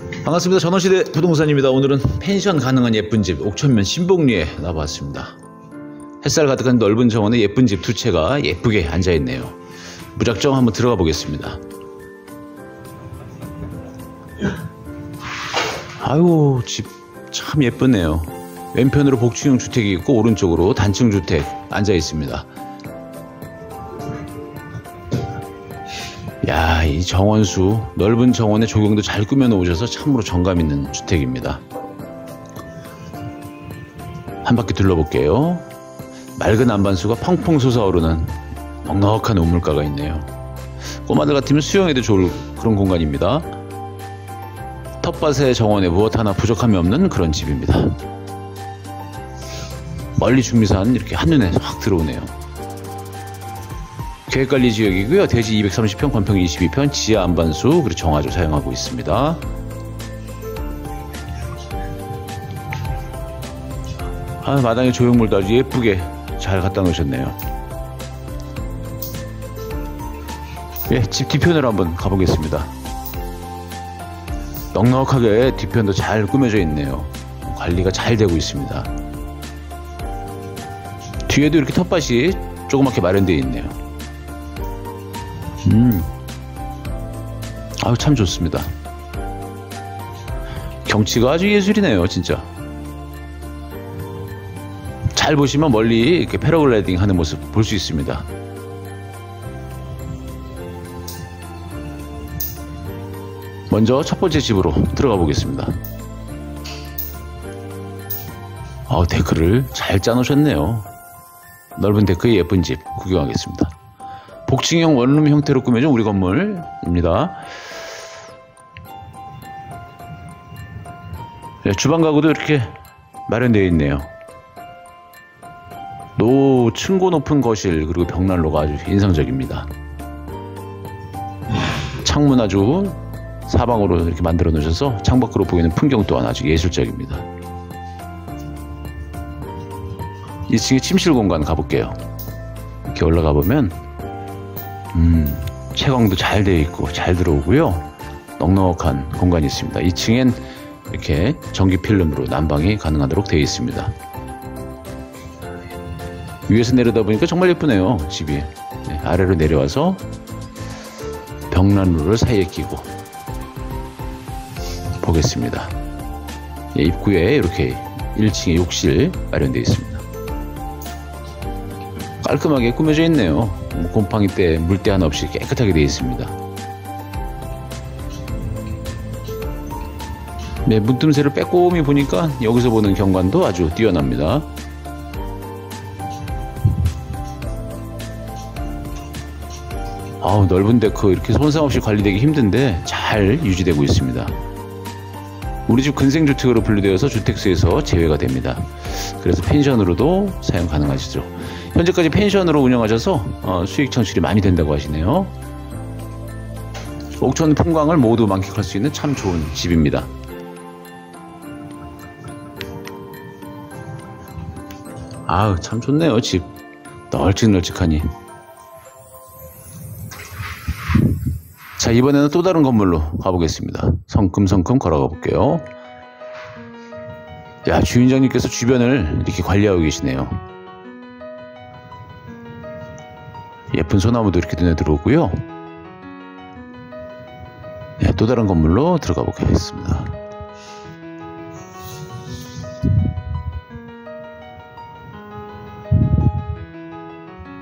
반갑습니다. 전원시대 부동산입니다. 오늘은 펜션 가능한 예쁜 집 옥천면 신봉리에 나와봤습니다. 햇살 가득한 넓은 정원에 예쁜 집 두 채가 예쁘게 앉아있네요. 무작정 한번 들어가 보겠습니다. 아유 집참 예쁘네요. 왼편으로 복층형 주택이 있고 오른쪽으로 단층 주택 앉아 있습니다. 야, 이 정원수 넓은 정원에 조경도 잘 꾸며 놓으셔서 참으로 정감 있는 주택입니다. 한 바퀴 둘러볼게요. 맑은 안반수가 펑펑 솟아오르는 넉넉한 우물가가 있네요. 꼬마들 같으면 수영해도 좋을 그런 공간입니다. 텃밭의 정원에 무엇 하나 부족함이 없는 그런 집입니다. 멀리 중미산 이렇게 한눈에 확 들어오네요. 계획관리 지역이고요. 대지 230평, 건평 22평, 지하 안반수 그리고 정화조 사용하고 있습니다. 아, 마당에 조형물도 아주 예쁘게 잘 갖다 놓으셨네요. 예, 집 뒤편으로 한번 가보겠습니다. 넉넉하게 뒤편도 잘 꾸며져 있네요. 관리가 잘 되고 있습니다. 뒤에도 이렇게 텃밭이 조그맣게 마련되어 있네요. 음, 아유 참 좋습니다. 경치가 아주 예술이네요, 진짜. 잘 보시면 멀리 이렇게 패러글라이딩 하는 모습 볼 수 있습니다. 먼저 첫 번째 집으로 들어가 보겠습니다. 아, 데크를 잘 짜놓으셨네요. 넓은 데크의 예쁜 집 구경하겠습니다. 복층형 원룸 형태로 꾸며진 우리 건물입니다. 네, 주방 가구도 이렇게 마련되어 있네요. 노 층고 높은 거실 그리고 벽난로가 아주 인상적입니다. 창문 아주 사방으로 이렇게 만들어 놓으셔서 창밖으로 보이는 풍경 또한 아주 예술적입니다. 2층에 침실 공간 가볼게요. 이렇게 올라가 보면 음, 채광도 잘 되어 있고 잘 들어오고요. 넉넉한 공간이 있습니다. 2층엔 이렇게 전기 필름으로 난방이 가능하도록 되어 있습니다. 위에서 내려다 보니까 정말 예쁘네요. 집이 네, 아래로 내려와서 벽난로를 사이에 끼고 보겠습니다. 예, 입구에 이렇게 1층에 욕실 마련되어 있습니다. 깔끔하게 꾸며져 있네요. 뭐 곰팡이 때 물때 하나 없이 깨끗하게 되어 있습니다. 네, 문틈새를 빼꼼히 보니까 여기서 보는 경관도 아주 뛰어납니다. 아우, 넓은 데크 이렇게 손상 없이 관리되기 힘든데 잘 유지되고 있습니다. 우리 집 근생주택으로 분류되어서 주택수에서 제외가 됩니다. 그래서 펜션으로도 사용 가능하시죠. 현재까지 펜션으로 운영하셔서 어, 수익 창출이 많이 된다고 하시네요. 옥천 풍광을 모두 만끽할 수 있는 참 좋은 집입니다. 아우 참 좋네요 집. 널찍널찍하니. 자 이번에는 또 다른 건물로 가보겠습니다. 성큼성큼 걸어가 볼게요. 야 주인장님께서 주변을 이렇게 관리하고 계시네요 예쁜 소나무도 이렇게 눈에 들어오고요. 네, 또 다른 건물로 들어가 보겠습니다.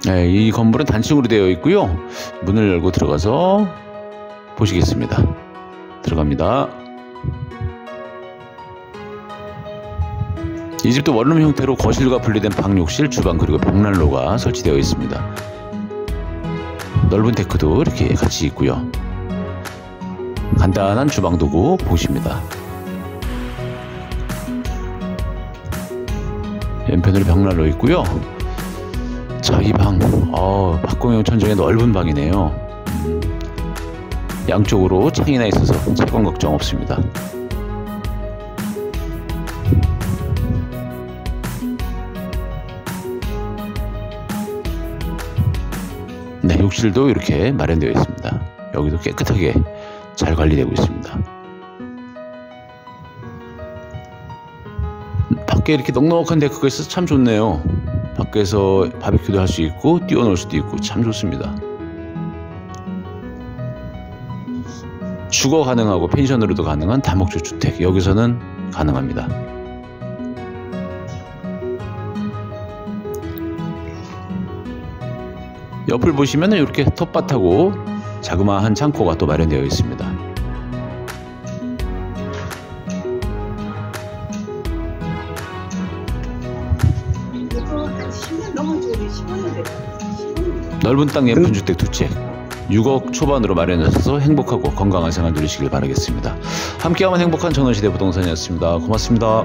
네, 이 건물은 단층으로 되어 있고요. 문을 열고 들어가서 보시겠습니다. 들어갑니다. 이 집도 원룸 형태로 거실과 분리된 방 욕실, 주방 그리고 벽난로가 설치되어 있습니다. 넓은 데크도 이렇게 같이 있고요. 간단한 주방 도구 보십니다. 왼편으로 벽난로 있고요. 자, 이 방, 어, 박공형 천정의 넓은 방이네요. 음, 양쪽으로 창이나 있어서 채광 걱정 없습니다. 네, 욕실도 이렇게 마련되어 있습니다. 여기도 깨끗하게 잘 관리되고 있습니다. 밖에 이렇게 넉넉한 데크가 있어서 참 좋네요. 밖에서 바비큐도 할 수 있고 뛰어놀 수도 있고 참 좋습니다. 주거 가능하고 펜션으로도 가능한 다목적 주택 여기서는 가능합니다. 옆을 보시면 이렇게 텃밭하고 자그마한 창고가 또 마련되어 있습니다. 이거 한 10년 넘었지 우리 15년 됐다 15년 넓은 땅 예쁜 주택 두 채. 6억 초반으로 마련하셔서 행복하고 건강한 생활 누리시길 바라겠습니다. 함께하면 행복한 전원시대 부동산이었습니다. 고맙습니다.